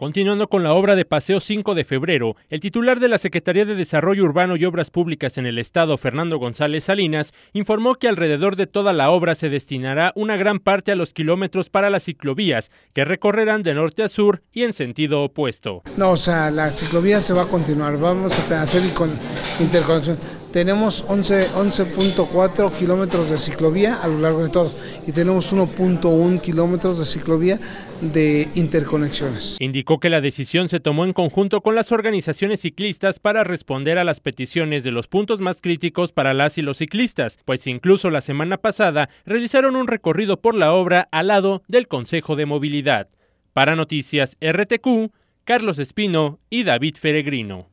Continuando con la obra de Paseo 5 de febrero, el titular de la Secretaría de Desarrollo Urbano y Obras Públicas en el Estado, Fernando González Salinas, informó que alrededor de toda la obra se destinará una gran parte a los kilómetros para las ciclovías, que recorrerán de norte a sur y en sentido opuesto. No, o sea, la ciclovía se va a continuar, vamos a hacer interconexión. Tenemos 11.4 kilómetros de ciclovía a lo largo de todo y tenemos 1.1 kilómetros de ciclovía de interconexiones. Indicó que la decisión se tomó en conjunto con las organizaciones ciclistas para responder a las peticiones de los puntos más críticos para las y los ciclistas, pues incluso la semana pasada realizaron un recorrido por la obra al lado del Consejo de Movilidad. Para Noticias RTQ, Carlos Espino y David Feregrino.